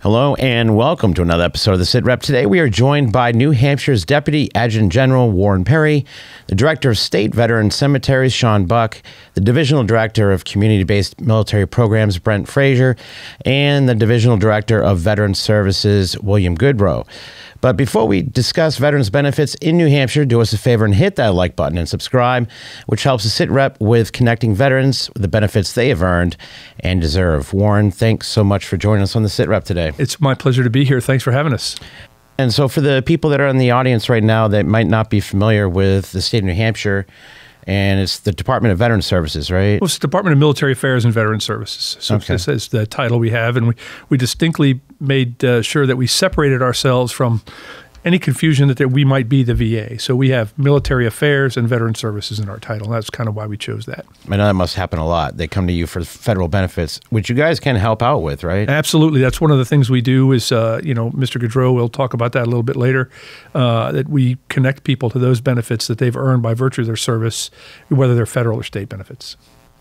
Hello and welcome to another episode of the Sit Rep. Today we are joined by New Hampshire's Deputy Adjutant General Warren Perry, the Director of State Veteran Cemeteries Shawn Buck, the Divisional Director of Community Based Military Programs Brent Fraser, and the Divisional Director of Veteran Services William Gaudreau. But before we discuss veterans benefits in New Hampshire, do us a favor and hit that like button and subscribe, which helps the sit rep with connecting veterans with the benefits they have earned and deserve. Warren, thanks so much for joining us on the sit rep today. It's my pleasure to be here. Thanks for having us. And so, for the people that are in the audience right now that might not be familiar with the state of New Hampshire, and it's the Department of Veteran Services, right? Well, it's the Department of Military Affairs and Veteran Services. So Okay. this is the title we have, and we we distinctly made uh, sure that we separated ourselves from any confusion that, that we might be the VA. So we have Military Affairs and Veteran Services in our title. And that's kind of why we chose that. I know that must happen a lot. They come to you for federal benefits, which you guys can help out with, right? Absolutely, that's one of the things we do. Is uh, you know, Mr. Gaudreau we'll talk about that a little bit later. Uh, that we connect people to those benefits that they've earned by virtue of their service, whether they're federal or state benefits.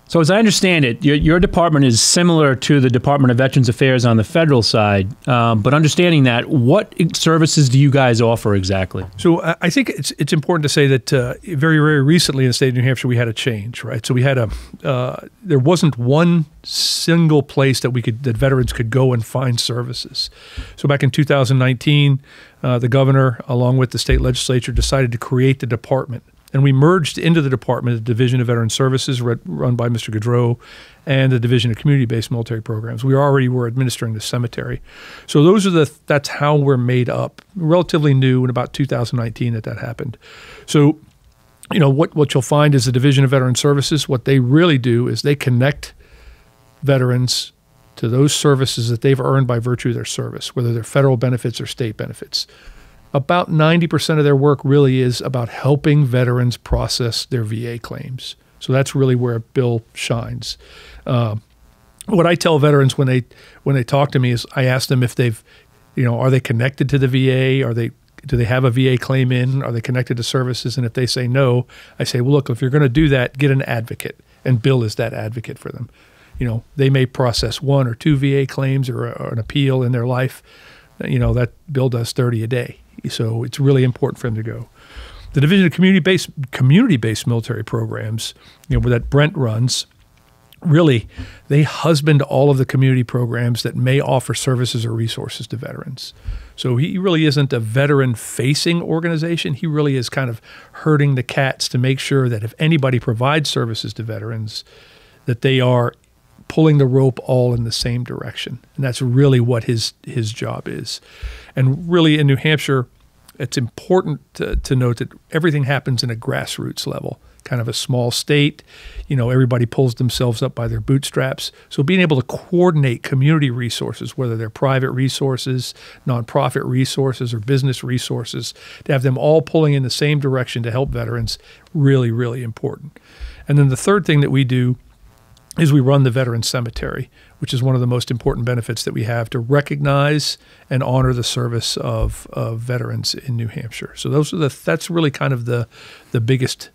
So, as I understand it, your, your department is similar to the Department of Veterans Affairs on the federal side. Um, but understanding that, what services do you guys offer exactly? So I I think it's it's important to say that uh, very very recently in the state of New Hampshire we had a change, right? So we had a uh, there wasn't one single place that we could that veterans could go and find services. So back in 2019, uh, the governor, along with the state legislature, decided to create the department, and we merged into the department the Division of Veteran Services, run by Mr. Gaudreau, and the Division of Community-Based Military Programs. We already were administering the cemetery, so those are the that's how we're made up. Relatively new in about 2019 that that happened. So, you know what what you'll find is the Division of Veteran Services. What they really do is they connect veterans to those services that they've earned by virtue of their service, whether they're federal benefits or state benefits. About 90% of their work really is about helping veterans process their VA claims. So that's really where Bill shines. Uh, what I tell veterans when they when they talk to me is I ask them if they've, you know, are they connected to the VA? Are they do they have a VA claim in? Are they connected to services? And if they say no, I say, well, look, if you're going to do that, get an advocate, and Bill is that advocate for them. You know, they may process one or two VA claims or, or an appeal in their life. You know, that Bill does 30 a day. So it's really important for them to go. The Division of Community-Based Community-Based Military Programs, you know, that Brent runs, really they husband all of the community programs that may offer services or resources to veterans. So he really isn't a veteran facing organization. He really is kind of herding the cats to make sure that if anybody provides services to veterans, that they are pulling the rope all in the same direction. And that's really what his his job is. And really in New Hampshire, it's important to, to note that everything happens in a grassroots level, kind of a small state. You know, everybody pulls themselves up by their bootstraps. So being able to coordinate community resources, whether they're private resources, nonprofit resources, or business resources, to have them all pulling in the same direction to help veterans, really, really important. And then the third thing that we do is we run the veteran cemetery, which is one of the most important benefits that we have to recognize and honor the service of, of veterans in New Hampshire. So those are the that's really kind of the the biggest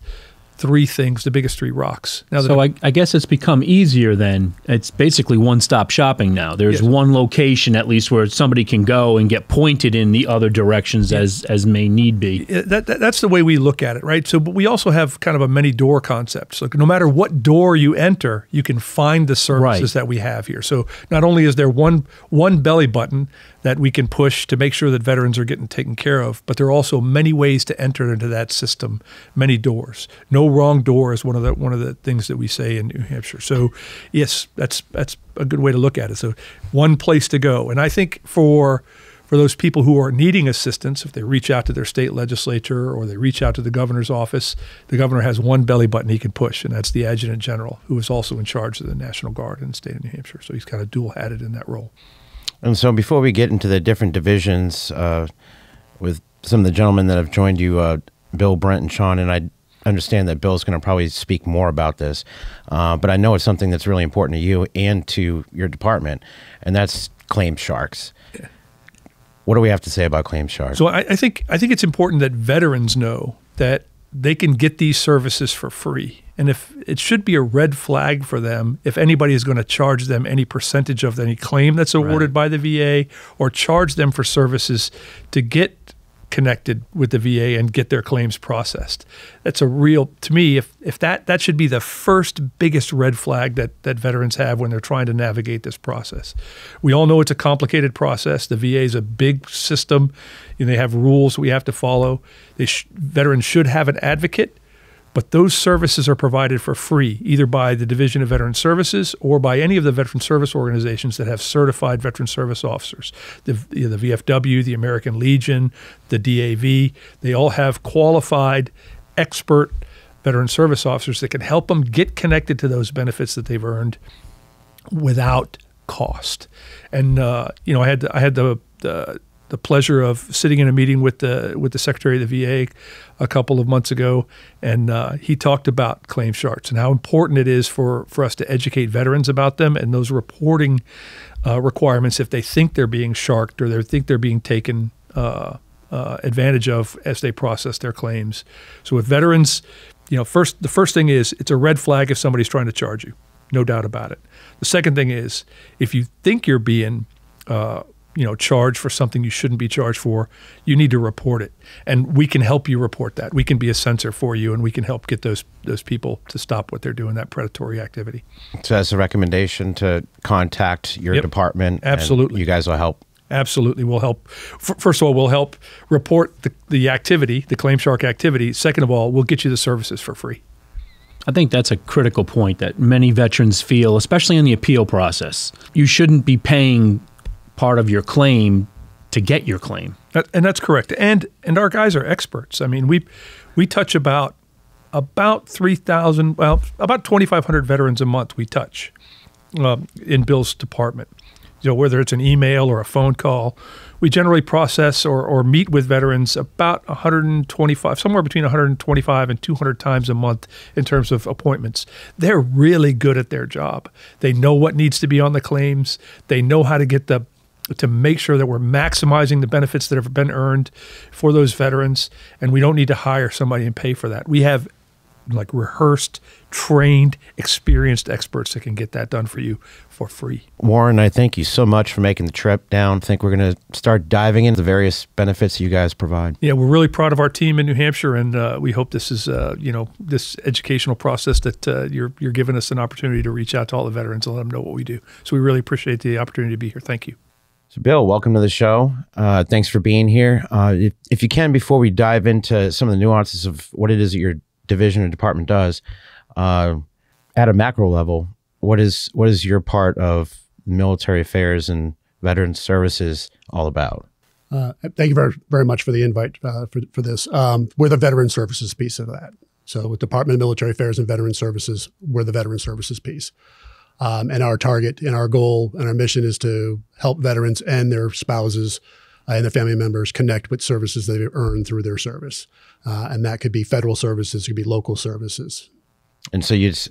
three things, the biggest three rocks. Now, So, I, I guess it's become easier then. It's basically one stop shopping now. There's Yes. one location at least where somebody can go and get pointed in the other directions as, as may need be. That, that that's the way we look at it, right? So, but we also have kind of a many door concept. So, no matter what door you enter, you can find the services Right. that we have here. So, not only is there one one belly button that we can push to make sure that veterans are getting taken care of, but there are also many ways to enter into that system, many doors. No wrong door is one of the one of the things that we say in New Hampshire. So, yes, that's that's a good way to look at it. So, one place to go, and I think for for those people who are needing assistance, if they reach out to their state legislature or they reach out to the governor's office, the governor has one belly button he can push, and that's the adjutant general, who is also in charge of the National Guard in the state of New Hampshire. So he's kind of dual hatted in that role. And so, before we get into the different divisions uh, with some of the gentlemen that have joined you, uh, Bill, Brent, and Shawn, and I understand that Bill's going to probably speak more about this, uh, but I know it's something that's really important to you and to your department, and that's claim sharks. What do we have to say about claim sharks? So I, I think I think it's important that veterans know that they can get these services for free. And if it should be a red flag for them if anybody is going to charge them any percentage of any claim that's awarded right. by the VA or charge them for services to get connected with the VA and get their claims processed. That's a real to me if if that that should be the first biggest red flag that that veterans have when they're trying to navigate this process. We all know it's a complicated process. The VA is a big system. and they have rules we have to follow. They sh- veterans should have an advocate but those services are provided for free, either by the Division of Veteran Services or by any of the veteran service organizations that have certified veteran service officers. The, you know, the VFW, the American Legion, the DAV, they all have qualified, expert veteran service officers that can help them get connected to those benefits that they've earned without cost. And uh, you know, I had I had the, the the pleasure of sitting in a meeting with the with the Secretary of the VA a couple of months ago, and uh, he talked about claim sharks and how important it is for for us to educate veterans about them and those reporting uh, requirements if they think they're being sharked or they think they're being taken. Uh, uh advantage of as they process their claims. So with veterans, you know, first the first thing is it's a red flag if somebody's trying to charge you, no doubt about it. The second thing is if you think you're being uh, you know charged for something you shouldn't be charged for you need to report it. And we can help you report that. We can be a censor for you and we can help get those those people to stop what they're doing that predatory activity. So as a recommendation to contact your yep. department absolutely. you guys will help. Absolutely. We'll help. First of all we'll help report the, the activity the claim shark activity. Second of all we'll get you the services for free. I think that's a critical point that many veterans feel, especially in the appeal process. You shouldn't be paying part of your claim to get your claim. And that's correct. And and our guys are experts. I mean, we we touch about about 3,000, well, about 2,500 veterans a month we touch um, in Bill's department. You know, whether it's an email or a phone call, we generally process or, or meet with veterans about 125, somewhere between 125 and 200 times a month in terms of appointments. They're really good at their job. They know what needs to be on the claims. They know how to get the to make sure that we're maximizing the benefits that have been earned for those veterans. And we don't need to hire somebody and pay for that. We have like rehearsed, trained, experienced experts that can get that done for you for free. Warren, I thank you so much for making the trip down. I think we're going to start diving into the various benefits you guys provide. Yeah, we're really proud of our team in New Hampshire, and uh, we hope this is, uh, you know, this educational process that uh, you're you're giving us an opportunity to reach out to all the veterans and let them know what we do. So we really appreciate the opportunity to be here. Thank you. So, Bill, welcome to the show. Uh, thanks for being here. Uh, if, if, you can, before we dive into some of the nuances of what it is that your division or department does, uh, at a macro level, what is what is your part of military affairs and veteran services all about? Uh, thank you very very much for the invite uh, for for this. Um, we're the veteran services piece of that. So, with Department of Military Affairs and Veteran Services, we're the veteran services piece. Um, and our target and our goal and our mission is to help veterans and their spouses uh, and their family members connect with services they've earned through their service. Uh, and that could be federal services, it could be local services. And so you just,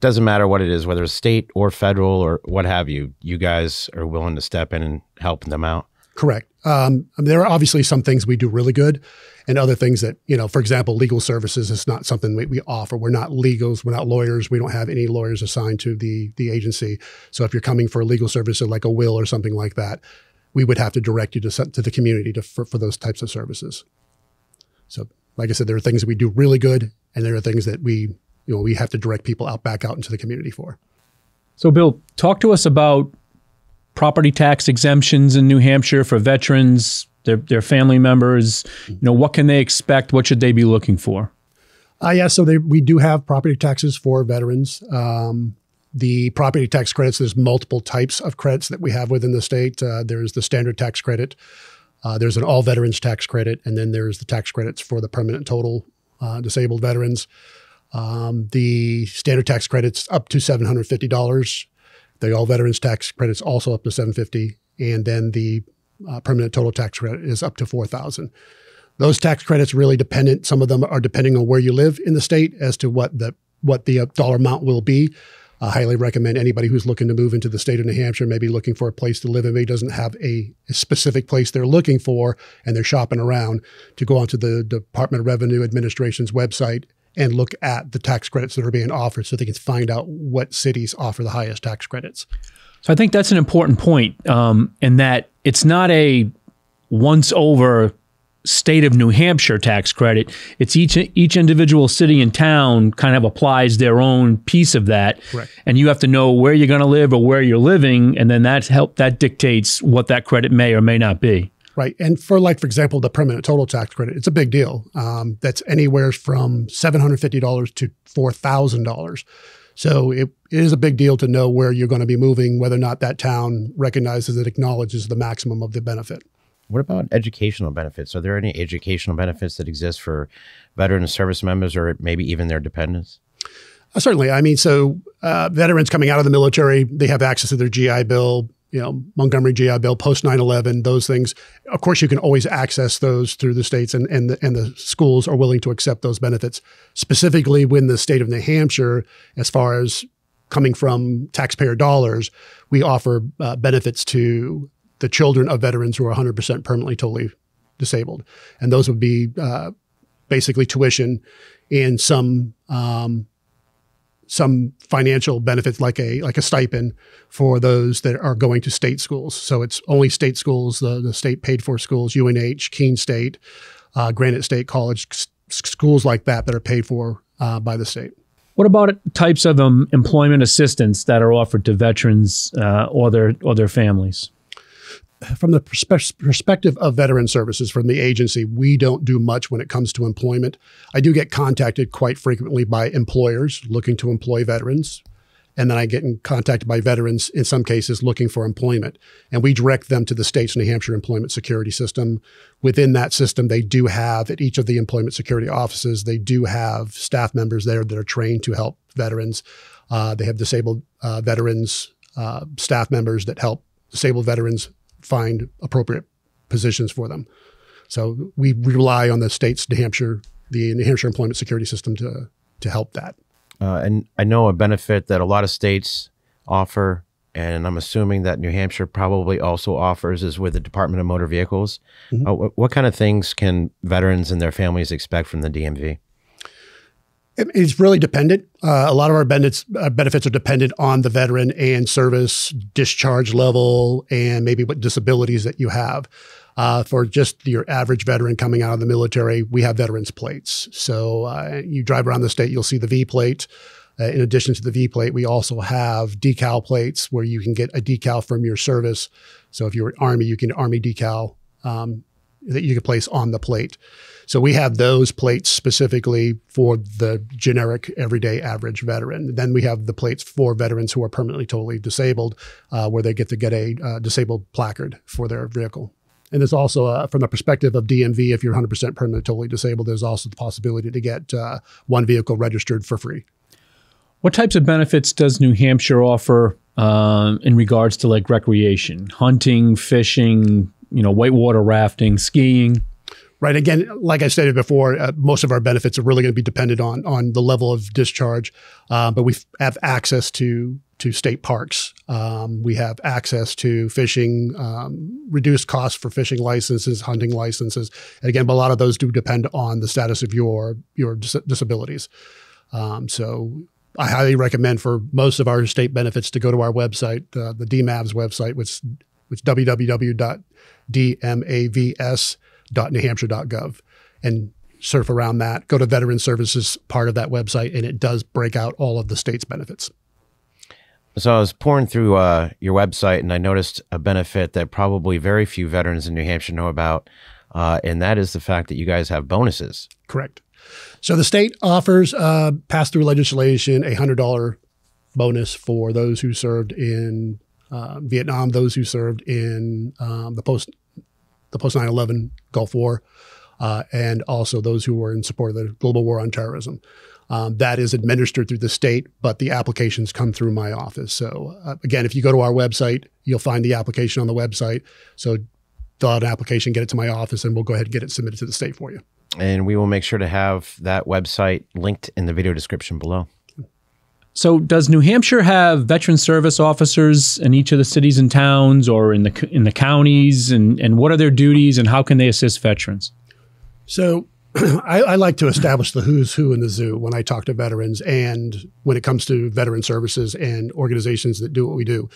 doesn't matter what it is, whether it's state or federal or what have you, you guys are willing to step in and help them out. Correct. Um, I mean, there are obviously some things we do really good, and other things that you know. For example, legal services is not something we, we offer. We're not legals. We're not lawyers. We don't have any lawyers assigned to the the agency. So if you're coming for a legal service like a will or something like that, we would have to direct you to to the community to, for for those types of services. So, like I said, there are things that we do really good, and there are things that we you know we have to direct people out back out into the community for. So, Bill, talk to us about property tax exemptions in New Hampshire for veterans, their, their family members? You know, what can they expect? What should they be looking for? Uh, yeah, so they, we do have property taxes for veterans. Um, the property tax credits, there's multiple types of credits that we have within the state. Uh, there's the standard tax credit, uh, there's an all veterans tax credit, and then there's the tax credits for the permanent total uh, disabled veterans. Um, the standard tax credits up to $750 the all veterans tax credit's also up to 750 and then the uh, permanent total tax credit is up to 4000 those tax credits really dependent some of them are depending on where you live in the state as to what the what the uh, dollar amount will be. I highly recommend anybody who's looking to move into the state of New Hampshire, maybe looking for a place to live and maybe doesn't have a, a, specific place they're looking for and they're shopping around to go onto the Department of Revenue Administration's website and look at the tax credits that are being offered so they can find out what cities offer the highest tax credits. So I think that's an important point um, in that it's not a once over state of New Hampshire tax credit. It's each each individual city and town kind of applies their own piece of that, Correct. and you have to know where you're going to live or where you're living, and then that help that dictates what that credit may or may not be. Right. And for like, for example, the permanent total tax credit, it's a big deal. Um, that's anywhere from $750 to $4,000. So it, it is a big deal to know where you're going to be moving, whether or not that town recognizes and acknowledges the maximum of the benefit. What about educational benefits? Are there any educational benefits that exist for veteran service members or maybe even their dependents? Uh, certainly. I mean, so uh, veterans coming out of the military, they have access to their GI Bill, you know, Montgomery GI Bill, post 9 11, those things. Of course, you can always access those through the states, and, and, the, and the schools are willing to accept those benefits. Specifically, when the state of New Hampshire, as far as coming from taxpayer dollars, we offer uh, benefits to the children of veterans who are 100% permanently totally disabled. And those would be uh, basically tuition and some um, some financial benefits like a like a stipend for those that are going to state schools. So it's only state schools, the, the state paid for schools, UNH, Keene State, uh, Granite State College, s- schools like that that are paid for uh, by the state. What about types of um, employment assistance that are offered to veterans uh, or their or their families? From the perspective of veteran services from the agency, we don't do much when it comes to employment. I do get contacted quite frequently by employers looking to employ veterans. And then I get contacted by veterans in some cases looking for employment. And we direct them to the state's New Hampshire employment security system. Within that system, they do have at each of the employment security offices, they do have staff members there that are trained to help veterans. Uh, they have disabled uh, veterans, uh, staff members that help disabled veterans find appropriate positions for them. So we rely on the state's New Hampshire, the New Hampshire employment security system to to help that. Uh, and I know a benefit that a lot of states offer, and I'm assuming that New Hampshire probably also offers, is with the Department of Motor Vehicles. Uh, wh- what kind of things can veterans and their families expect from the DMV? It- It's really dependent. Uh, a lot of our benefits, uh, benefits are dependent on the veteran and service discharge level and maybe what disabilities that you have. Uh, for just your average veteran coming out of the military, we have veterans plates. So uh, you drive around the state, you'll see the V plate. Uh, in addition to the V plate, we also have decal plates where you can get a decal from your service. So if you're Army, you can Army decal um, that you can place on the plate. So we have those plates specifically for the generic everyday average veteran. Then we have the plates for veterans who are permanently totally disabled, uh, where they get to get a uh, disabled placard for their vehicle. And there's also, uh, from the perspective of DMV, if you're 100% permanently totally disabled, there's also the possibility to get uh, one vehicle registered for free. What types of benefits does New Hampshire offer um, in regards to like recreation, hunting, fishing, you know, whitewater rafting, skiing? Right. Again, like I stated before, uh, most of our benefits are really going to be dependent on on the level of discharge, uh, but we have access to to state parks. Um, we have access to fishing, um, reduced costs for fishing licenses, hunting licenses, and again, but a lot of those do depend on the status of your your dis- disabilities. Um, so. I highly recommend for most of our state benefits to go to our website, uh, the DMAVS website, which which www.dmavs newhampshire.gov and surf around that. Go to Veteran Services part of that website, and it does break out all of the state's benefits. So I was pouring through uh, your website and I noticed a benefit that probably very few veterans in New Hampshire know about, uh, and that is the fact that you guys have bonuses. Correct. So the state offers uh, pass through legislation a hundred dollar bonus for those who served in uh, Vietnam, those who served in um, the post the post 9/11 Gulf War, uh, and also those who were in support of the global war on terrorism. Um, that is administered through the state, but the applications come through my office. So uh, again, if you go to our website, you'll find the application on the website. So fill out an application, get it to my office, and we'll go ahead and get it submitted to the state for you. And we will make sure to have that website linked in the video description below. So, does New Hampshire have veteran service officers in each of the cities and towns, or in the in the counties, and and what are their duties, and how can they assist veterans? So I, I, like to establish the who's who in the zoo when I talk to veterans and when it comes to veteran services and organizations that do what we do.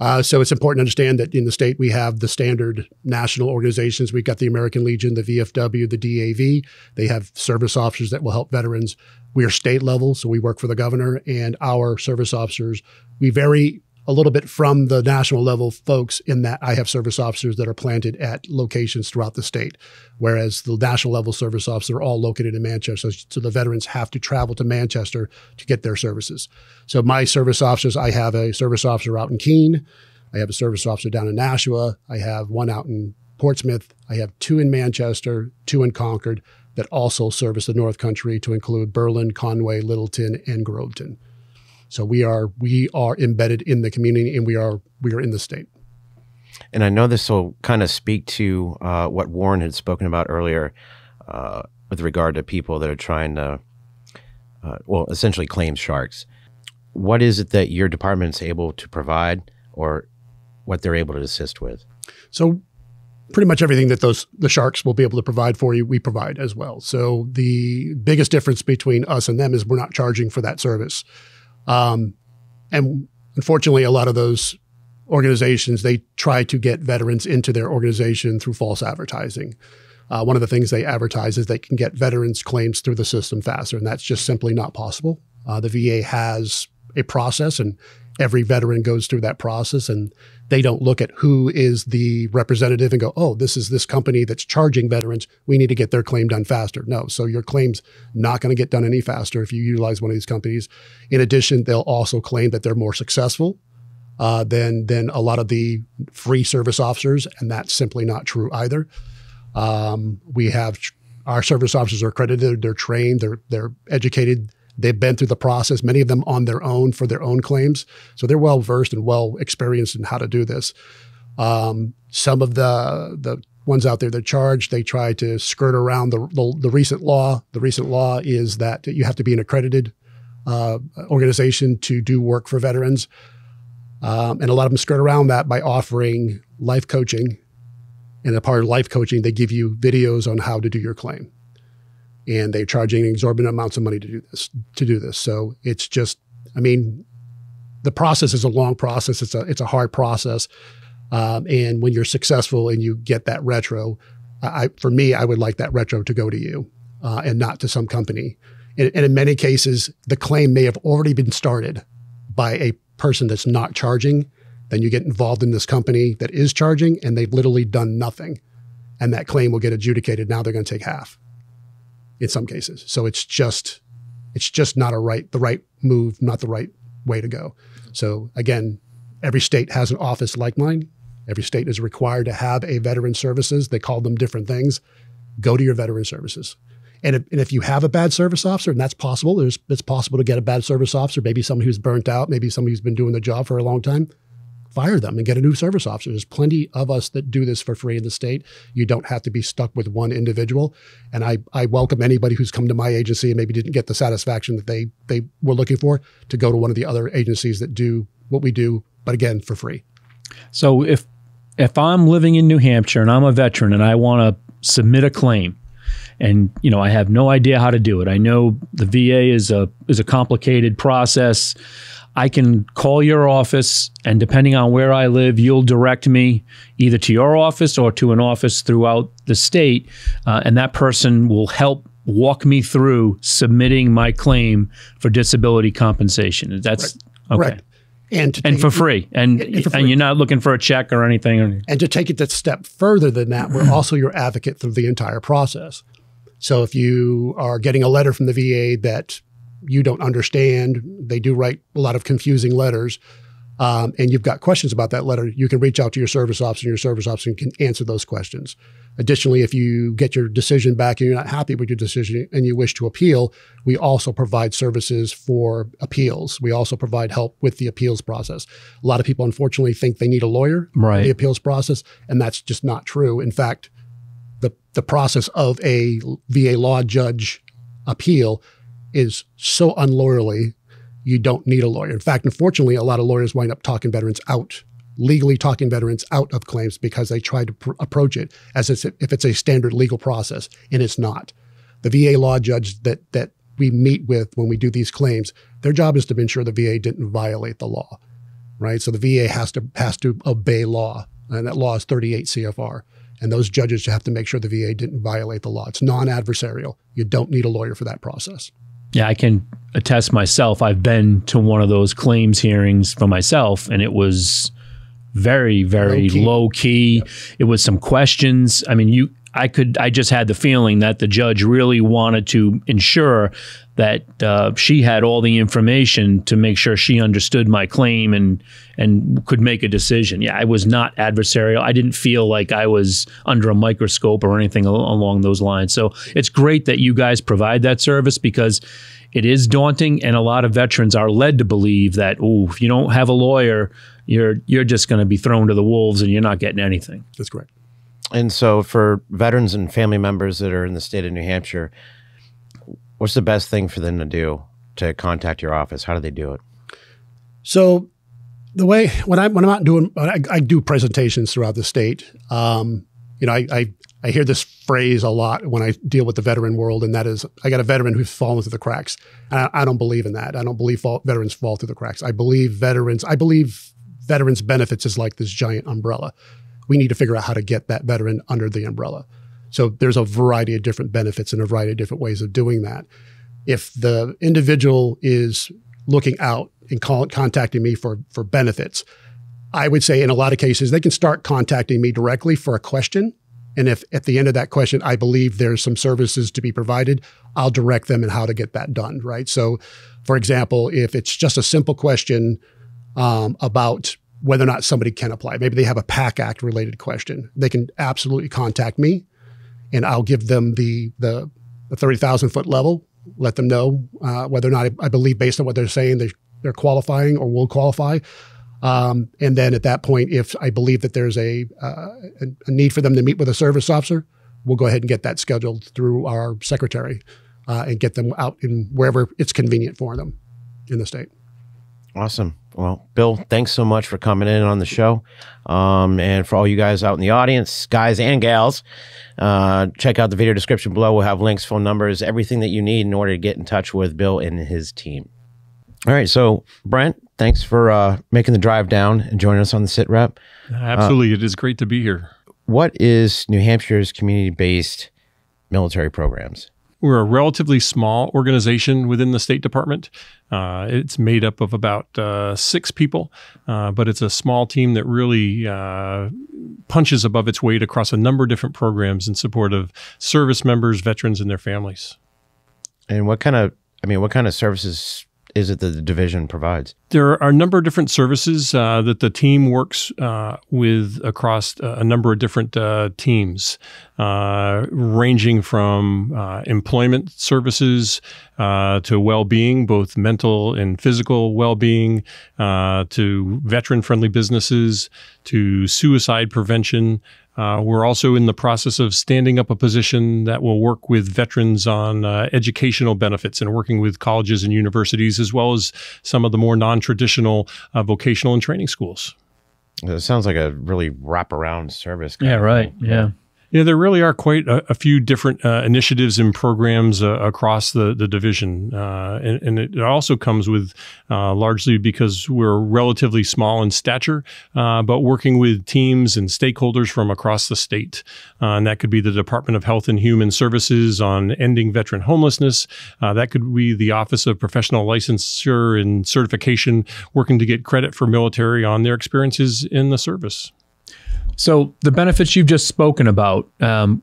Uh, so it's important to understand that in the state we have the standard national organizations. We've got the American Legion, the VFW, the DAV. They have service officers that will help veterans. We are state level, so we work for the governor and our service officers. We vary a little bit from the national level folks in that I have service officers that are planted at locations throughout the state, whereas the national level service officers are all located in Manchester. So the veterans have to travel to Manchester to get their services. So my service officers, I have a service officer out in Keene. I have a service officer down in Nashua. I have one out in Portsmouth. I have two in Manchester, two in Concord that also service the North Country to include Berlin, Conway, Littleton, and Groveton. So we are we are embedded in the community, and we are we are in the state. And I know this will kind of speak to uh, what Warren had spoken about earlier uh, with regard to people that are trying to, uh, well, essentially claim sharks. What is it that your department is able to provide, or what they're able to assist with? So pretty much everything that those the sharks will be able to provide for you, we provide as well. So the biggest difference between us and them is we're not charging for that service. Um, and unfortunately, a lot of those organizations they try to get veterans into their organization through false advertising. Uh, one of the things they advertise is they can get veterans claims through the system faster, and that's just simply not possible. Uh, the VA has a process, and every veteran goes through that process and they don't look at who is the representative and go, oh, this is this company that's charging veterans. We need to get their claim done faster. No. So your claim's not going to get done any faster if you utilize one of these companies. In addition, they'll also claim that they're more successful uh, than, than a lot of the free service officers. And that's simply not true either. Um, we have our service officers are accredited, they're trained, they're, they're educated They've been through the process, many of them on their own for their own claims. So they're well versed and well experienced in how to do this. Um, some of the the ones out there that charge, they try to skirt around the, the, the recent law. The recent law is that you have to be an accredited uh, organization to do work for veterans. Um, and a lot of them skirt around that by offering life coaching. And a part of life coaching, they give you videos on how to do your claim and they're charging exorbitant amounts of money to do this. To do this, so it's just, I mean, the process is a long process. It's a it's a hard process, um, and when you're successful and you get that retro, I, for me, I would like that retro to go to you uh, and not to some company. And, and in many cases, the claim may have already been started by a person that's not charging. Then you get involved in this company that is charging, and they've literally done nothing, and that claim will get adjudicated. Now they're going to take half in some cases. So it's just it's just not a right the right move, not the right way to go. So again, every state has an office like mine. Every state is required to have a veteran services. They call them different things. Go to your veteran services. And if, and if you have a bad service officer, and that's possible, there's, it's possible to get a bad service officer, maybe someone who's burnt out, maybe somebody who's been doing the job for a long time, fire them and get a new service officer. There's plenty of us that do this for free in the state. You don't have to be stuck with one individual. And I, I welcome anybody who's come to my agency and maybe didn't get the satisfaction that they, they were looking for to go to one of the other agencies that do what we do, but again, for free. So if if I'm living in New Hampshire and I'm a veteran and I want to submit a claim, and you know I have no idea how to do it. I know the VA is a is a complicated process. I can call your office, and depending on where I live, you'll direct me either to your office or to an office throughout the state, uh, and that person will help walk me through submitting my claim for disability compensation. That's right. okay. Right. And, and for free, and and, free. and, you're not looking for a check or anything. And to take it a step further than that, we're also your advocate through the entire process. So if you are getting a letter from the VA that you don't understand. They do write a lot of confusing letters. Um, and you've got questions about that letter, you can reach out to your service officer, and your service officer can answer those questions. Additionally, if you get your decision back and you're not happy with your decision and you wish to appeal, we also provide services for appeals. We also provide help with the appeals process. A lot of people, unfortunately, think they need a lawyer right. in the appeals process, and that's just not true. In fact, the, process of a VA law judge appeal is so unlawyerly, you don't need a lawyer. In fact, unfortunately, a lot of lawyers wind up talking veterans out, legally talking veterans out of claims because they try to pr- approach it as if it's a standard legal process, and it's not. The VA law judge that that we meet with when we do these claims, their job is to ensure the VA didn't violate the law, right? So the VA has to has to obey law, and that law is 38 CFR. And those judges have to make sure the VA didn't violate the law. It's non-adversarial. You don't need a lawyer for that process. Yeah, I can attest myself. I've been to one of those claims hearings for myself, and it was very, very Low key. low key. It was some questions. I mean, you, I could, I just had the feeling that the judge really wanted to ensure that uh, she had all the information to make sure she understood my claim and and could make a decision. Yeah, I was not adversarial. I didn't feel like I was under a microscope or anything al- along those lines. So it's great that you guys provide that service because it is daunting, and a lot of veterans are led to believe that oh, if you don't have a lawyer, you're you're just going to be thrown to the wolves and you're not getting anything. That's correct. And so, for veterans and family members that are in the state of New Hampshire, what's the best thing for them to do to contact your office? How do they do it? So the way when I when I'm out doing I, I do presentations throughout the state. Um, you know, I, I I hear this phrase a lot when I deal with the veteran world, and that is, I got a veteran who's fallen through the cracks. And I, I don't believe in that. I don't believe fall, veterans fall through the cracks. I believe veterans. I believe veterans benefits is like this giant umbrella. We need to figure out how to get that veteran under the umbrella. So there's a variety of different benefits and a variety of different ways of doing that. If the individual is looking out and call, contacting me for for benefits, I would say in a lot of cases they can start contacting me directly for a question. And if at the end of that question I believe there's some services to be provided, I'll direct them in how to get that done. Right. So, for example, if it's just a simple question um, about whether or not somebody can apply, maybe they have a PACT Act related question, they can absolutely contact me, and I'll give them the the, the thirty thousand foot level. Let them know uh, whether or not I, I believe, based on what they're saying, they, they're qualifying or will qualify. Um, and then at that point, if I believe that there's a, uh, a, need for them to meet with a service officer, we'll go ahead and get that scheduled through our secretary uh, and get them out in wherever it's convenient for them in the state. Awesome. Well, Bill, thanks so much for coming in on the show. Um, and for all you guys out in the audience, guys and gals, uh, check out the video description below. We'll have links, phone numbers, everything that you need in order to get in touch with Bill and his team. All right. So, Brent, thanks for uh, making the drive down and joining us on the sit rep. Absolutely. it is great to be here. What is New Hampshire's community based military programs? We're a relatively small organization within the State Department. Uh, it's made up of about uh, six people, uh, but it's a small team that really uh, punches above its weight across a number of different programs in support of service members, veterans, and their families. And what kind of, I mean, what kind of services is it that the division provides? There are a number of different services uh, that the team works uh, with across uh, a number of different uh, teams, uh, ranging from uh, employment services to well being, both mental and physical well being, to veteran friendly businesses, to suicide prevention. Uh, we're also in the process of standing up a position that will work with veterans on uh, educational benefits and working with colleges and universities, as well as some of the more non traditional uh, vocational and training schools. It sounds like a really wraparound service. kind Yeah, of right. thing. Yeah. Yeah, there really are quite a, a few different uh, initiatives and programs uh, across the, the division. Uh, and, and it also comes with uh, largely because we're relatively small in stature, uh, but working with teams and stakeholders from across the state. Uh, and that could be the Department of Health and Human Services on ending veteran homelessness. That could be the Office of Professional Licensure and Certification, working to get credit for military on their experiences in the service. So the benefits you've just spoken about, um,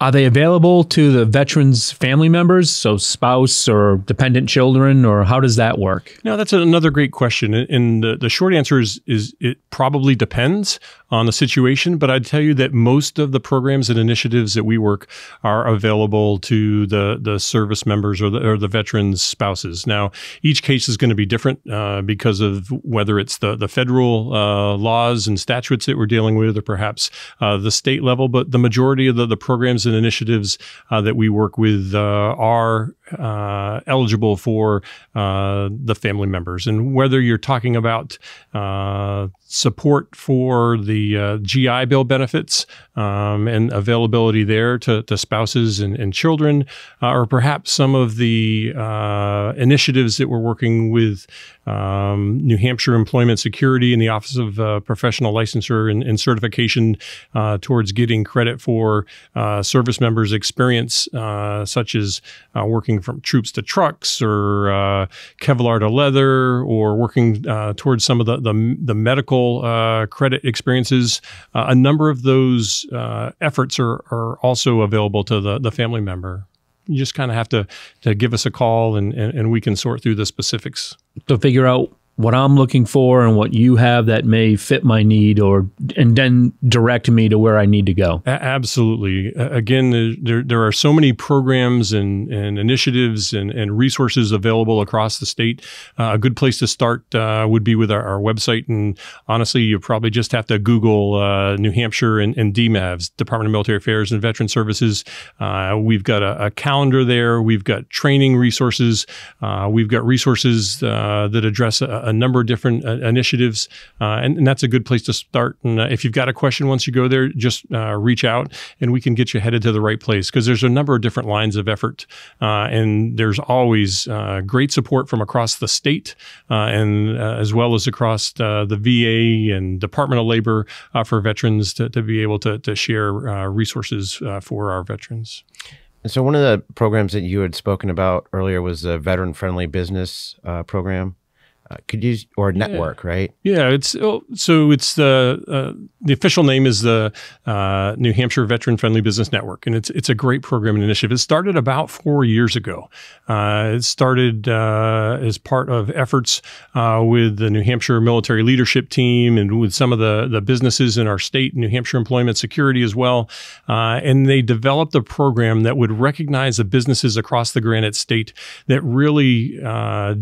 are they available to the veterans' family members, so spouse or dependent children, or how does that work? No, that's another great question, and- the, the short answer is is it probably depends on the situation. But I'd tell you that most of the programs and initiatives that we work are available to the the service members or the or the veterans' spouses. Now, each case is going to be different uh, because of whether it's the the federal uh, laws and statutes that we're dealing with, or perhaps uh, the state level. But the majority of the, the programs and initiatives uh, that we work with uh, are uh, eligible for uh, the family members. And whether you're talking about uh, support for the uh, GI Bill benefits um, and availability there to, to spouses and, and children, uh, or perhaps some of the uh, initiatives that we're working with um, New Hampshire Employment Security and the Office of Professional Licensure and, and Certification towards getting credit for service members' experience, such as working from troops to trucks or uh, Kevlar to leather, or working uh, towards some of the, the, the medical uh, credit experiences. a number of those efforts are, are also available to the, the family member you just kind of have to to give us a call and, and, and we can sort through the specifics to figure out what I'm looking for and what you have that may fit my need or and then direct me to where I need to go. Absolutely. Uh, again, there, there are so many programs and, and initiatives and, and resources available across the state. Uh, a good place to start uh, would be with our, our, website. And honestly, you probably just have to Google uh, New Hampshire and, and, DMAVs, Department of Military Affairs and Veteran Services. Uh, we've got a, a, calendar there. We've got training resources. Uh, we've got resources that address a, a number of different uh, initiatives, uh, and, and, that's a good place to start. And uh, if you've got a question once you go there, just uh, reach out, and we can get you headed to the right place because there's a number of different lines of effort, uh, and there's always uh, great support from across the state, and as well as across the VA and Department of Labor for veterans to, to be able to, to share resources for our veterans. And so, one of the programs that you had spoken about earlier was the veteran friendly business uh, program. Uh, could you or network, yeah. right? Yeah, it's oh, so it's the uh, the official name is the uh, New Hampshire Veteran Friendly Business Network, and it's it's a great program and initiative. It started about four years ago. Uh, it started uh, as part of efforts uh, with the New Hampshire Military Leadership Team and with some of the the businesses in our state, New Hampshire Employment Security as well, and they developed a program that would recognize the businesses across the Granite State that really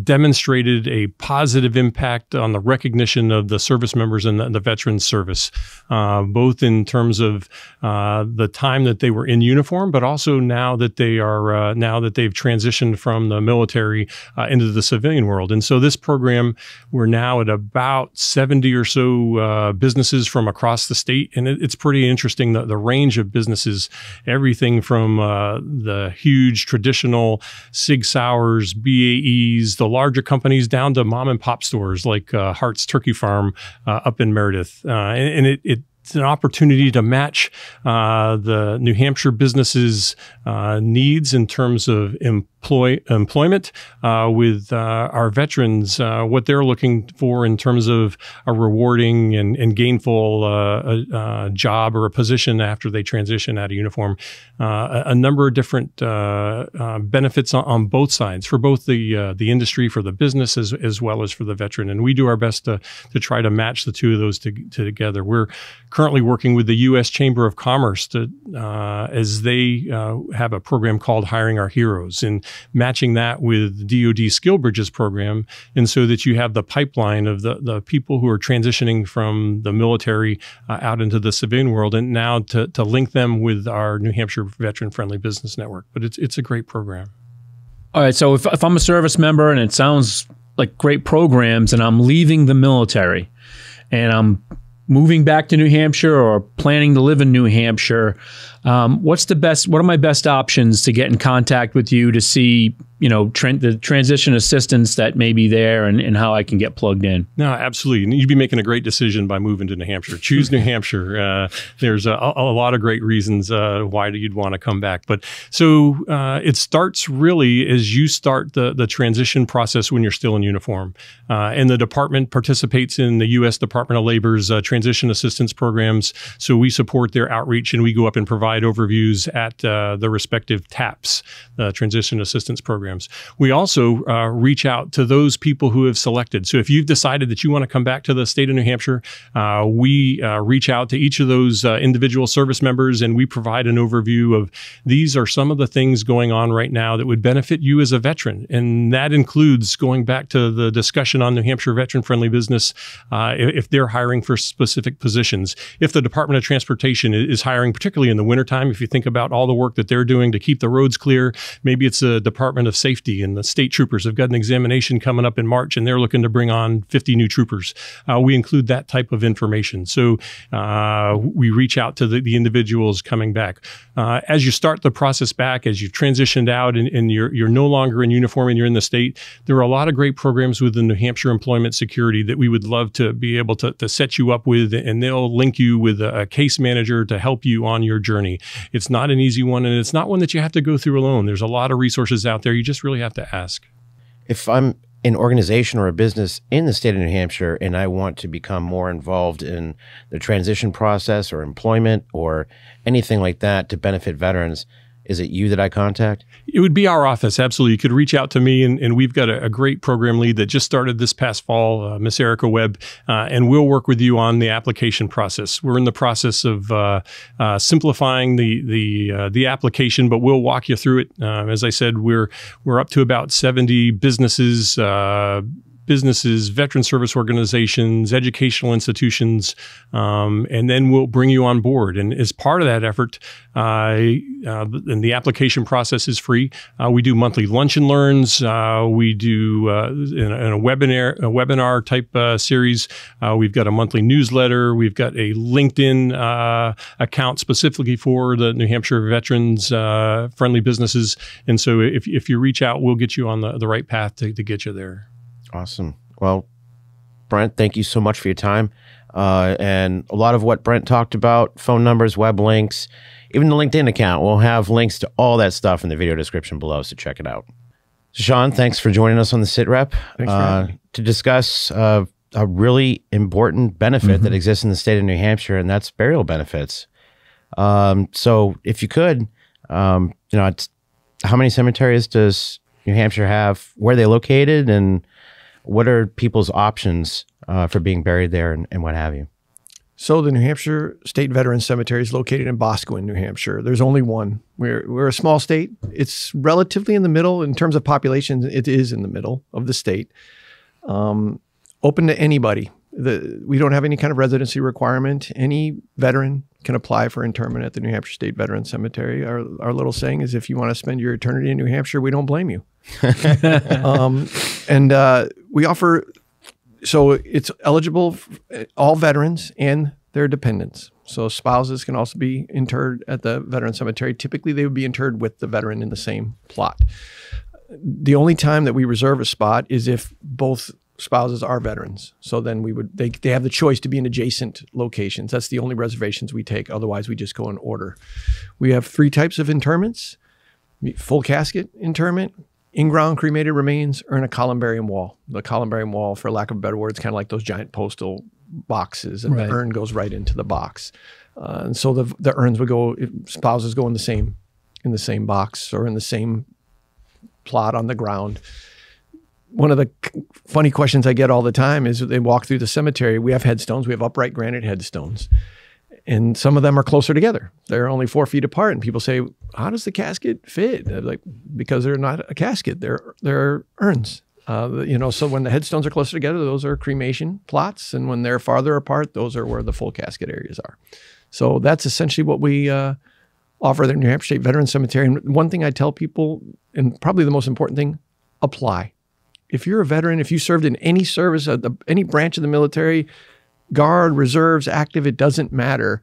demonstrated a positive positive impact on the recognition of the service members and the, the veterans service, uh, both in terms of uh, the time that they were in uniform, but also now that they are uh, now that they've transitioned from the military uh, into the civilian world. And so this program, we're now at about 70 or so uh, businesses from across the state, and it, it's pretty interesting the, the range of businesses, everything from uh, the huge traditional Sig Sauers, BAEs, the larger companies down to mom mom and pop stores like uh, Hart's Turkey Farm uh, up in Meredith, uh, and, and it, it it's an opportunity to match uh, the New Hampshire businesses' uh, needs in terms of employ employment uh, with uh, our veterans, uh, what they're looking for in terms of a rewarding and, and gainful uh, job or a position after they transition out of uniform. A, a, number of different benefits on, on, both sides for both the the industry, for the business, as, as well as for the veteran. And we do our best to to try to match the two of those to, to together. We're currently working with the U.S. Chamber of Commerce to, uh, as they uh, have a program called Hiring Our Heroes and matching that with DoD Skill Bridges program, and so that you have the pipeline of the, the people who are transitioning from the military uh, out into the civilian world, and now to, to link them with our New Hampshire Veteran Friendly Business Network. But it's it's a great program. All right, so if, if I'm a service member and it sounds like great programs, and I'm leaving the military, and I'm moving back to New Hampshire or planning to live in New Hampshire, um, what's the best? What are my best options to get in contact with you to see you know tra- the transition assistance that may be there and, and how I can get plugged in. No, absolutely. You'd be making a great decision by moving to New Hampshire. Choose New Hampshire. Uh, there's a, a, lot of great reasons uh, why you'd want to come back. But so uh, it starts really as you start the the transition process when you're still in uniform, uh, and the department participates in the U.S. Department of Labor's uh, transition assistance programs. So we support their outreach and we go up and provide overviews at uh, the respective TAPS, the transition assistance programs. We also uh, reach out to those people who have selected. So if you've decided that you want to come back to the state of New Hampshire, uh, we uh, reach out to each of those uh, individual service members and we provide an overview of these are some of the things going on right now that would benefit you as a veteran. And that includes going back to the discussion on New Hampshire veteran friendly business uh, if they're hiring for specific positions. If the Department of Transportation is hiring, particularly in the winter wintertime, if you think about all the work that they're doing to keep the roads clear, maybe it's the Department of Safety and the state troopers have got an examination coming up in March and they're looking to bring on 50 new troopers. Uh, we include that type of information. So uh, we reach out to the, the individuals coming back. Uh, as you start the process back, as you've transitioned out and, and you're, you're no longer in uniform and you're in the state, there are a lot of great programs within New Hampshire Employment Security that we would love to be able to, to set you up with, and they'll link you with a, a case manager to help you on your journey. It's not an easy one, and it's not one that you have to go through alone. There's a lot of resources out there. You just really have to ask. If I'm an organization or a business in the state of New Hampshire and I want to become more involved in the transition process or employment or anything like that to benefit veterans, is it you that I contact? It would be our office, absolutely. You could reach out to me, and, and we've got a, a, great program lead that just started this past fall, uh, Miss Erica Webb, uh, and we'll work with you on the application process. We're in the process of uh, uh simplifying the the uh, the application, but we'll walk you through it. Uh, as I said, we're we're up to about seventy businesses businesses, veteran service organizations, educational institutions, um, and then we'll bring you on board. And as part of that effort, uh, uh, and the application process is free. Uh, we do monthly lunch and learns. Uh, we do uh, in a, in, a, webinar, a webinar type uh, series. we've got a monthly newsletter. We've got a LinkedIn account specifically for the New Hampshire veterans friendly businesses. And so if, if you reach out, we'll get you on the, the right path to, to get you there. Awesome. Well, Brent, thank you so much for your time. Uh, and a lot of what Brent talked about phone numbers, web links, even the LinkedIn account. We'll have links to all that stuff in the video description below, so check it out. Shawn, thanks for joining us on the SITREP uh, to discuss uh, a really important benefit mm-hmm. that exists in the state of New Hampshire, and that's burial benefits. Um, so, if you could, um, you know, how many cemeteries does New Hampshire have? Where are they located, and what are people's options uh, for being buried there and, and what have you? So the New Hampshire State Veterans Cemetery is located in Boscawen, New Hampshire. There's only one. We're we're a small state. It's relatively in the middle in terms of population. It is in the middle of the state. Um, open to anybody. The, we don't have any kind of residency requirement. Any veteran can apply for interment at the New Hampshire State Veteran Cemetery. Our, our little saying is if you want to spend your eternity in New Hampshire, we don't blame you. um, and uh, we offer, so it's eligible all veterans and their dependents. So spouses can also be interred at the veteran cemetery. Typically, they would be interred with the veteran in the same plot. The only time that we reserve a spot is if both spouses are veterans. So then we would they they have the choice to be in adjacent locations. That's the only reservations we take. Otherwise, we just go in order. We have three types of interments: full casket interment, in-ground cremated remains, or in a columbarium wall. The columbarium wall, for lack of a better word, is kind of like those giant postal boxes, and right. the urn goes right into the box. Uh, and so the the urns would go spouses go in the same in the same box or in the same plot on the ground one of the funny questions I get all the time is they walk through the cemetery. We have headstones. We have upright granite headstones, and some of them are closer together. They're only four feet apart, and people say, "How does the casket fit?" They're like, because they're not a casket. They're they're urns. Uh, you know, so when the headstones are closer together, those are cremation plots, and when they're farther apart, those are where the full casket areas are. So that's essentially what we uh, offer at the New Hampshire State Veterans Cemetery. And one thing I tell people, and probably the most important thing, apply if you're a veteran, if you served in any service, any branch of the military, guard, reserves, active, it doesn't matter.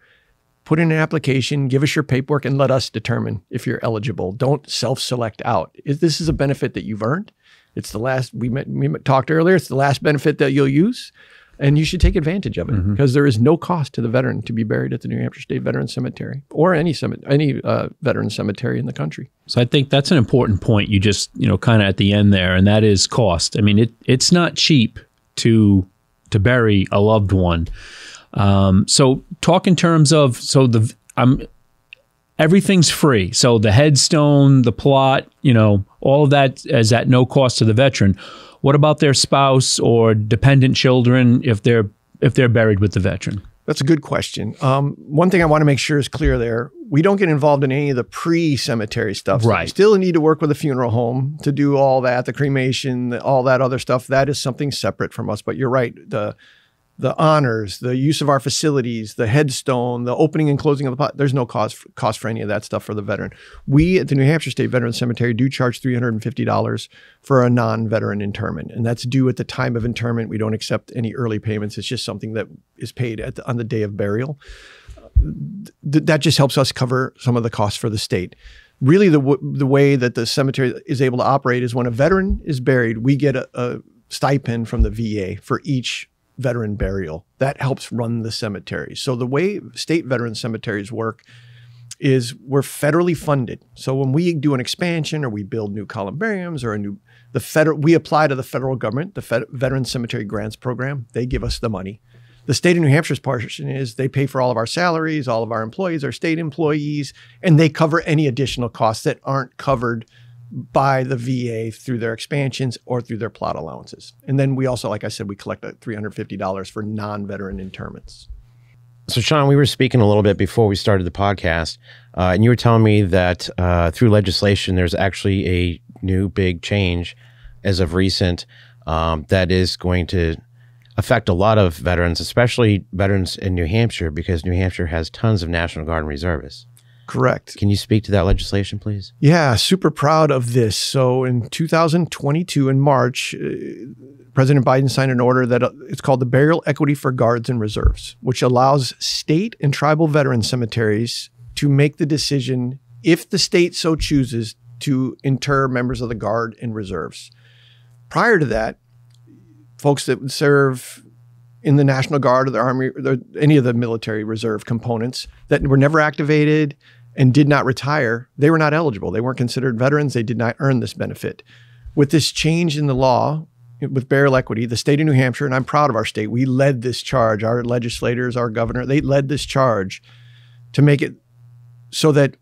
Put in an application, give us your paperwork, and let us determine if you're eligible. Don't self select out. This is a benefit that you've earned. It's the last, we, met, we talked earlier, it's the last benefit that you'll use and you should take advantage of it mm-hmm. because there is no cost to the veteran to be buried at the New Hampshire State Veterans Cemetery or any cemetery, any uh, veteran cemetery in the country. So I think that's an important point you just you know kind of at the end there, and that is cost. I mean, it it's not cheap to to bury a loved one. Um, so talk in terms of so the I'm everything's free. So the headstone, the plot, you know, all of that is at no cost to the veteran what about their spouse or dependent children if they're if they're buried with the veteran? That's a good question. Um, one thing I want to make sure is clear there: we don't get involved in any of the pre-cemetery stuff. So right. still need to work with a funeral home to do all that, the cremation, all that other stuff. That is something separate from us. But you're right. The the honors, the use of our facilities, the headstone, the opening and closing of the pot. There's no cost cost for any of that stuff for the veteran. We at the New Hampshire State Veteran Cemetery do charge $350 for a non-veteran interment, and that's due at the time of interment. We don't accept any early payments. It's just something that is paid the, on the day of burial. Th- that just helps us cover some of the costs for the state. Really, the the way that the cemetery is able to operate is when a veteran is buried, we get a, a stipend from the VA for each veteran burial. That helps run the cemetery. So the way state veteran cemeteries work is we're federally funded. So when we do an expansion or we build new columbariums or a new the federal we apply to the federal government, the Fed, Veteran Cemetery Grants Program. They give us the money. The state of New Hampshire's portion is they pay for all of our salaries, all of our employees are state employees, and they cover any additional costs that aren't covered by the VA through their expansions or through their plot allowances. And then we also, like I said, we collect $350 for non-veteran interments. So, Shawn, we were speaking a little bit before we started the podcast, uh, and you were telling me that uh, through legislation, there's actually a new big change as of recent um, that is going to affect a lot of veterans, especially veterans in New Hampshire, because New Hampshire has tons of National Guard and reservists. Correct. Can you speak to that legislation, please? Yeah, super proud of this. So in 2022, in March, uh, President Biden signed an order that uh, it's called the Burial Equity for Guards and Reserves, which allows state and tribal veteran cemeteries to make the decision, if the state so chooses, to inter members of the Guard and Reserves. Prior to that, folks that would serve in the National Guard or the Army, or any of the military reserve components that were never activated and did not retire, they were not eligible. They weren't considered veterans. They did not earn this benefit. With this change in the law, with burial equity, the state of New Hampshire, and I'm proud of our state, we led this charge. Our legislators, our governor, they led this charge to make it so that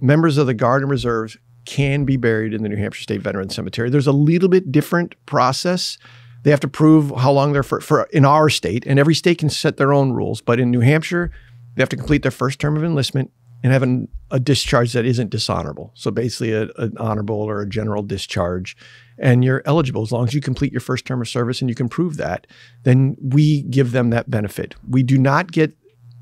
members of the Guard and Reserves can be buried in the New Hampshire State Veterans Cemetery. There's a little bit different process they have to prove how long they're for, for in our state, and every state can set their own rules. But in New Hampshire, they have to complete their first term of enlistment and have an, a discharge that isn't dishonorable. So basically, a, an honorable or a general discharge, and you're eligible as long as you complete your first term of service and you can prove that. Then we give them that benefit. We do not get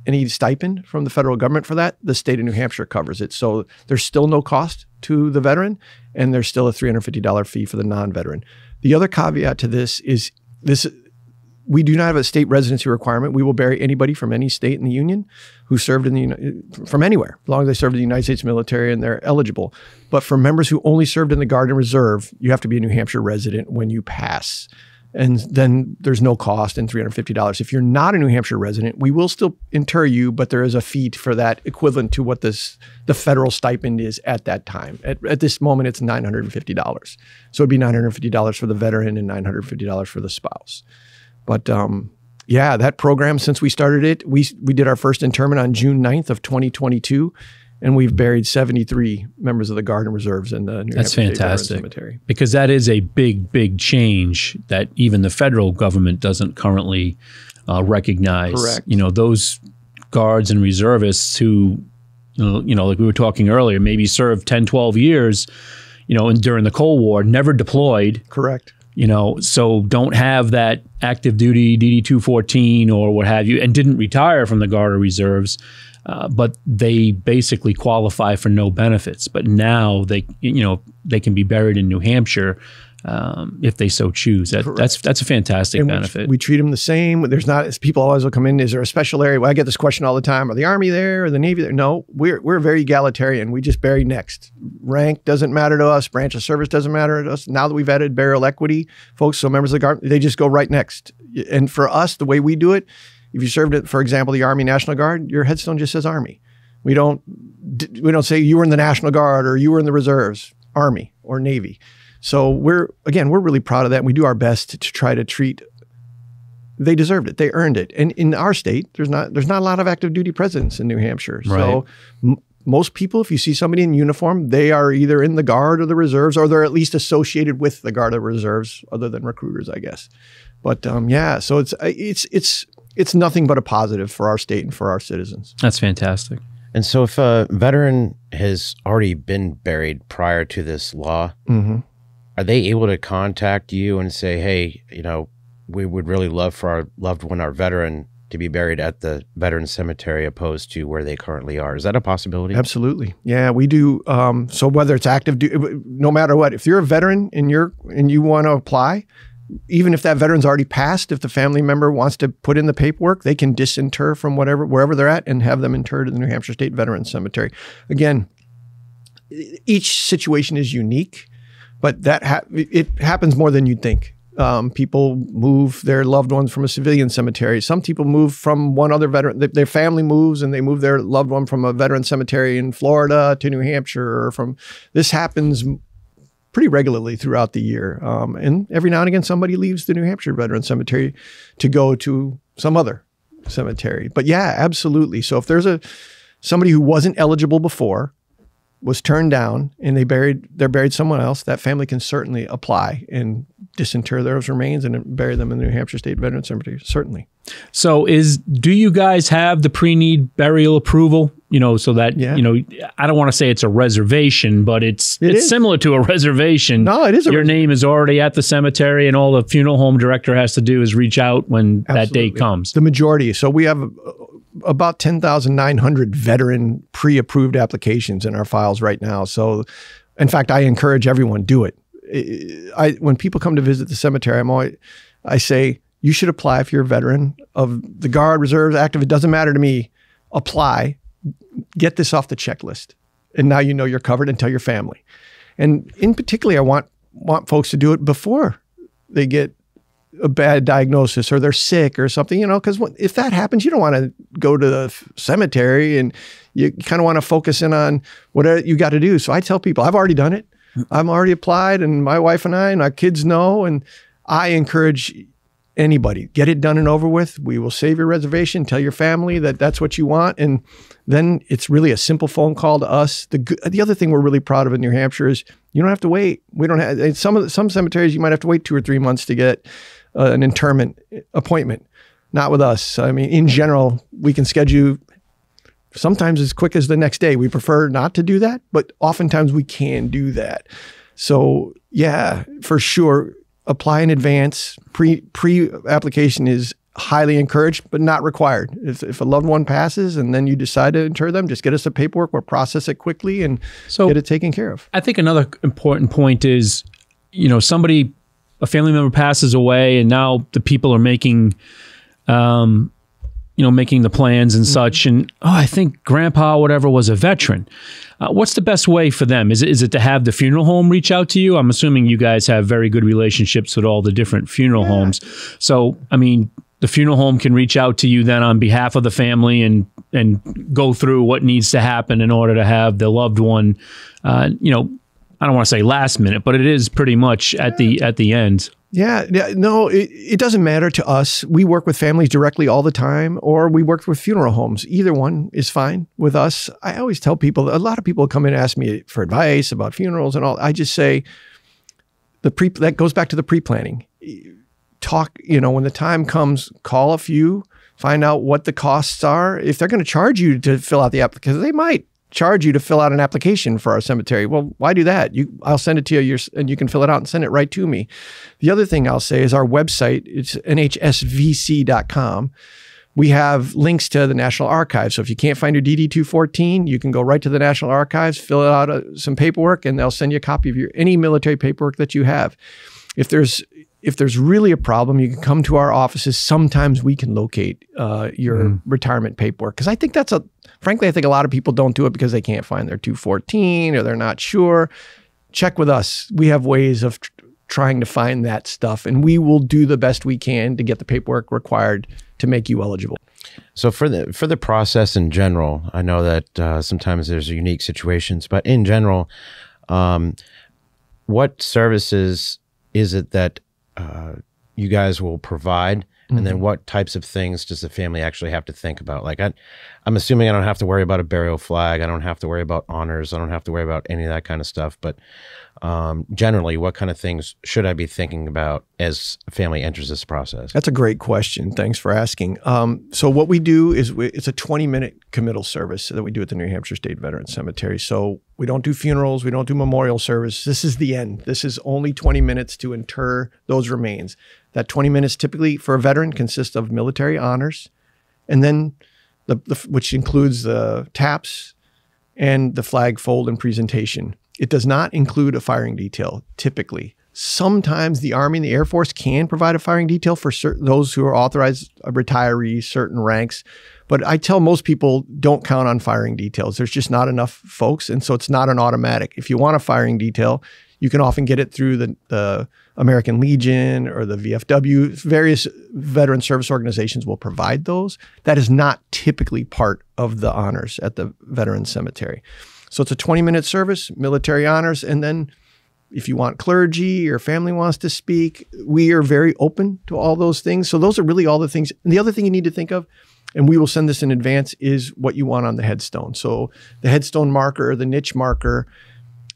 any stipend from the federal government for that. The state of New Hampshire covers it. So there's still no cost to the veteran, and there's still a $350 fee for the non-veteran. The other caveat to this is this we do not have a state residency requirement. We will bury anybody from any state in the union who served in the from anywhere, as long as they served in the United States military and they're eligible. But for members who only served in the Guard and Reserve, you have to be a New Hampshire resident when you pass and then there's no cost and $350. If you're not a New Hampshire resident, we will still inter you, but there is a fee for that equivalent to what this the federal stipend is at that time. At, at this moment, it's $950. So it'd be $950 for the veteran and $950 for the spouse. But um, yeah, that program, since we started it, we, we did our first interment on June 9th of 2022 and we've buried 73 members of the Guard and Reserves in the New That's Hampshire fantastic. Cemetery. because that is a big, big change that even the federal government doesn't currently uh, recognize. Correct. You know, those guards and reservists who, you know, you know, like we were talking earlier, maybe served 10, 12 years, you know, and during the Cold War, never deployed, Correct. you know, so don't have that active duty DD 214 or what have you, and didn't retire from the Guard or Reserves. Uh, but they basically qualify for no benefits. But now they, you know, they can be buried in New Hampshire um, if they so choose. That, that's that's a fantastic And we- benefit. We, treat them the same. There's not as people always will come in. Is there a special area? Well, I get this question all the time. Are the Army there? Or the Navy there? No, we're we're very egalitarian. We just bury next. Rank doesn't matter to us. Branch of service doesn't matter to us. Now that we've added burial equity, folks, so members of the Guard, they just go right next. And for us, the way we do it, if you served it, for example, the Army National Guard, your headstone just says Army. We don't we don't say you were in the National Guard or you were in the reserves, Army or Navy. So we're again we're really proud of that. We do our best to, to try to treat. They deserved it. They earned it. And in our state, there's not there's not a lot of active duty presidents in New Hampshire. So m- most people, if you see somebody in uniform, they are either in the Guard or the Reserves, or they're at least associated with the Guard or Reserves, other than recruiters, I guess. But um, yeah, so it's it's it's it's nothing but a positive for our state and for our citizens. that's fantastic. And so, if a veteran has already been buried prior to this law, Mm-hmm. are they able to contact you and say, "Hey, you know, we would really love for our loved one, our veteran, to be buried at the veteran cemetery opposed to where they currently are. Is that a possibility? Absolutely. Yeah, we do. Um, so whether it's active, du- no matter what, if you're a veteran and you're and you want to apply, even if that veteran's already passed, if the family member wants to put in the paperwork, they can disinter from whatever wherever they're at and have them interred in the New Hampshire State Veterans Cemetery. Again, each situation is unique, but that ha- it happens more than you'd think. Um, people move their loved ones from a civilian cemetery. Some people move from one other veteran. th- Their family moves and they move their loved one from a veteran cemetery in Florida to New Hampshire. Or from this happens pretty regularly throughout the year. Um, and every now and again, somebody leaves the New Hampshire Veteran Cemetery to go to some other cemetery. But yeah, absolutely. So if there's a somebody who wasn't eligible before, was turned down, and they buried they're buried someone else, that family can certainly apply and disinter those remains and bury them in the New Hampshire State Veteran Cemetery. Certainly. So is do you guys have the pre-need burial approval? You know, so that Yeah. you know, I don't want to say it's a reservation, but it's It it's is. similar to a reservation. No, it is a Your res- name is already at the cemetery, and all the funeral home director has to do is reach out when that day comes. The majority. So we have uh, about 10,900 veteran pre-approved applications in our files right now. So in fact, I encourage everyone do it. I when people come to visit the cemetery, I'm always I say you should apply if you're a veteran of the guard, reserves, active, it doesn't matter to me. Apply. Get this off the checklist. And now you know you're covered and tell your family. And in particular, I want want folks to do it before they get a bad diagnosis or they're sick or something, you know, because if that happens, you don't want to go to the cemetery and you kind of want to focus in on what you got to do. So I tell people, I've already done it. I'm already applied, and my wife and I and our kids know. And I encourage anybody get it done and over with. We will save your reservation. Tell your family that that's what you want, and then it's really a simple phone call to us. The the other thing we're really proud of in New Hampshire is you don't have to wait. We don't have some of the, some cemeteries you might have to wait two or three months to get uh, an interment appointment. Not with us. I mean, in general, we can schedule sometimes as quick as the next day. We prefer not to do that, but oftentimes we can do that. So yeah, for sure, apply in advance. Pre pre application is highly encouraged, but not required. If, if a loved one passes and then you decide to inter them, just get us the paperwork. We'll process it quickly and So- get it taken care of. I think another important point is, you know, somebody, a family member passes away, and now the people are making, um, you know, making the plans and such. And oh, I think Grandpa, or whatever, was a veteran. Uh, what's the best way for them? Is it is it to have the funeral home reach out to you? I'm assuming you guys have very good relationships with all the different funeral homes. So, I mean, the funeral home can reach out to you then on behalf of the family and and go through what needs to happen in order to have the loved one, uh, you know, I don't want to say last minute, but it is pretty much at the at the end. Yeah, yeah, no, it, it doesn't matter to us. We work with families directly all the time, or we work with funeral homes. Either one is fine with us. I always tell people, a lot of people come in and ask me for advice about funerals and all. I just say, the pre that goes back to the pre planning. Talk, you know, when the time comes, call a few, find out what the costs are. If they're going to charge you to fill out the app, because they might charge you to fill out an application for our cemetery. Well, why do that? You, I'll send it to you, and you can fill it out and send it right to me. The other thing I'll say is our website. It's nhsvc.com. We have links to the National Archives. So if you can't find your DD 214, you can go right to the National Archives, fill out uh, some paperwork, and they'll send you a copy of your any military paperwork that you have. If there's if there's really a problem, you can come to our offices. Sometimes we can locate uh, your retirement paperwork because I think that's a frankly I think a lot of people don't do it because they can't find their 214 or they're not sure. Check with us. We have ways of tr- trying to find that stuff, and we will do the best we can to get the paperwork required to make you eligible. So for the for the process in general, I know that uh, sometimes there's unique situations, but in general, um, what services is it that uh, you guys will provide, and then what types of things does the family actually have to think about? Like, I, I'm assuming I don't have to worry about a burial flag, I don't have to worry about honors, I don't have to worry about any of that kind of stuff. But um, generally, what kind of things should I be thinking about as a family enters this process? That's a great question. Thanks for asking. Um, so what we do is we, it's a 20 minute committal service that we do at the New Hampshire State Veterans Cemetery. So We don't do funerals. We don't do memorial service. This is the end. This is only 20 minutes to inter those remains. That 20 minutes typically for a veteran consists of military honors, and then the, the which includes the taps and the flag fold and presentation. It does not include a firing detail typically. Sometimes the Army and the Air Force can provide a firing detail for certain, those who are authorized retirees, certain ranks. But I tell most people don't count on firing details. There's just not enough folks. And so it's not an automatic. If you want a firing detail, you can often get it through the, the American Legion or the VFW. Various veteran service organizations will provide those. That is not typically part of the honors at the Veteran Cemetery. So it's a 20 minute service, military honors, and then if you want clergy or family wants to speak, we are very open to all those things. So those are really all the things. And the other thing you need to think of, and we will send this in advance, is what you want on the headstone. So the headstone marker, or the niche marker,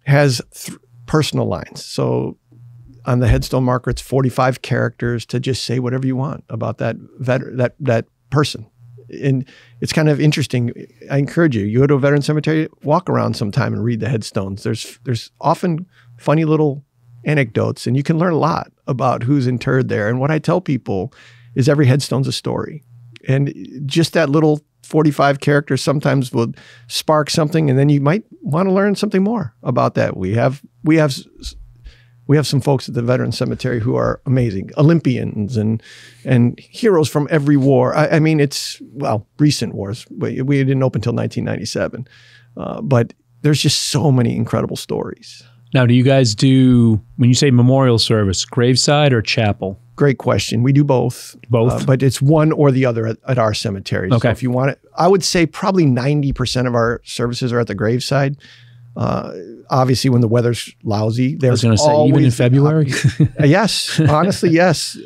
has personal lines. So on the headstone marker, it's 45 characters to just say whatever you want about that that that person. And it's kind of interesting. I encourage you, you go to a veteran cemetery, walk around sometime and read the headstones. There's there's often funny little anecdotes, and you can learn a lot about who's interred there. And what I tell people is every headstone's a story. And just that little 45 characters sometimes will spark something and then you might want to learn something more about that. We have we have we have some folks at the Veteran Cemetery who are amazing, Olympians and and heroes from every war. I, I mean, it's well, recent wars. We, we didn't open until 1997, uh, but there's just so many incredible stories. Now, do you guys do when you say memorial service, graveside or chapel? Great question. We do both. Both? Uh, but it's one or the other at, at our cemetery. Okay. So if you want it, I would say probably 90% of our services are at the graveside. Uh, obviously, when the weather's lousy, I there's was going to say, even in February. Uh, yes, honestly, yes.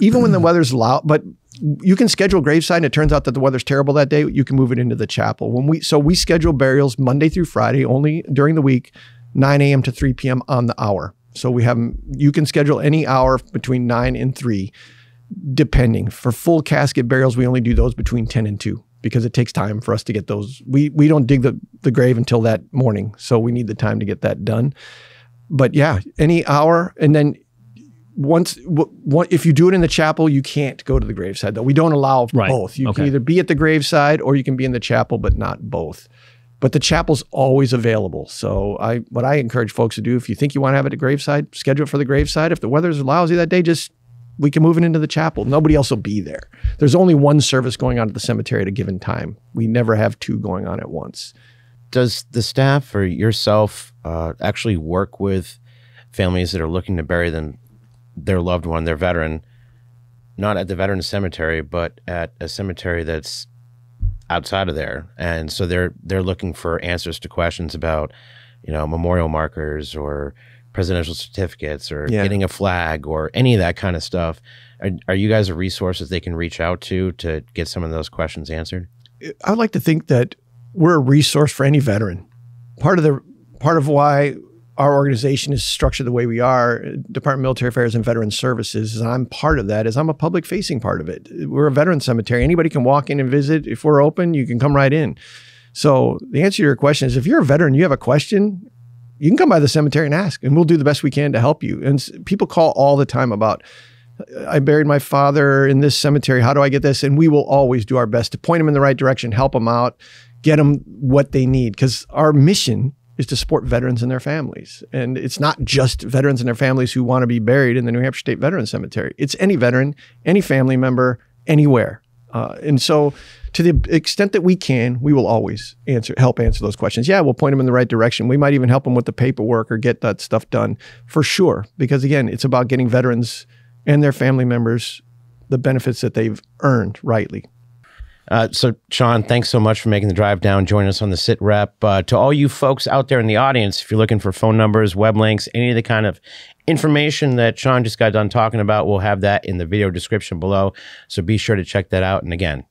Even when the weather's loud, but you can schedule graveside, and it turns out that the weather's terrible that day. You can move it into the chapel. When we so we schedule burials Monday through Friday only during the week, 9 a.m. to 3 p.m. on the hour. So we have you can schedule any hour between nine and three, depending. For full casket burials, we only do those between 10 and 2 because it takes time for us to get those. We we don't dig the, the grave until that morning, so we need the time to get that done. But yeah, any hour, and then once if you do it in the chapel, you can't go to the graveside though. We don't allow Right. both. You can either be at the graveside or you can be in the chapel, but not both. But the chapel's always available. So I what I encourage folks to do, if you think you want to have it at graveside, schedule it for the graveside. If the weather's lousy that day, just we can move it into the chapel. Nobody else will be there. There's only one service going on at the cemetery at a given time. We never have two going on at once. Does the staff or yourself uh, actually work with families that are looking to bury them, their loved one, their veteran, not at the veteran cemetery, but at a cemetery that's outside of there, and so they're they're looking for answers to questions about, you know, memorial markers or presidential certificates or Yeah. getting a flag or any of that kind of stuff. Are, are you guys a resource that they can reach out to to get some of those questions answered? I would like to think that we're a resource for any veteran. Part of the part of why our organization is structured the way we are, Department of Military Affairs and Veteran Services, and I'm part of that, is I'm a public facing part of it. We're a veteran cemetery. Anybody can walk in and visit. If we're open, you can come right in. So the answer to your question is if you're a veteran, you have a question, you can come by the cemetery and ask, and we'll do the best we can to help you. And people call all the time about I buried my father in this cemetery. How do I get this? And we will always do our best to point them in the right direction, help them out, get them what they need. Because our mission is to support veterans and their families. And it's not just veterans and their families who want to be buried in the New Hampshire State Veteran Cemetery. It's any veteran, any family member, anywhere. Uh, and so, to the extent that we can, we will always answer, help answer those questions. Yeah, we'll point them in the right direction. We might even help them with the paperwork or get that stuff done for sure. Because again, it's about getting veterans and their family members the benefits that they've earned rightly. Uh, so, Shawn, thanks so much for making the drive down, joining us on the SITREP. Uh, to all you folks out there in the audience, if you're looking for phone numbers, web links, any of the kind of information that Shawn just got done talking about, we'll have that in the video description below. So be sure to check that out. And again,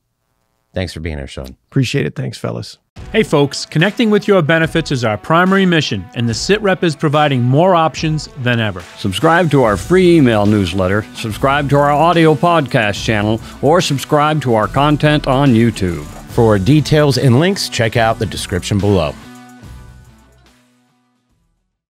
thanks for being here, Shawn. Appreciate it. Thanks, fellas. Hey folks, connecting with your benefits is our primary mission, and the SITREP is providing more options than ever. Subscribe to our free email newsletter, subscribe to our audio podcast channel, or subscribe to our content on YouTube. For details and links, check out the description below.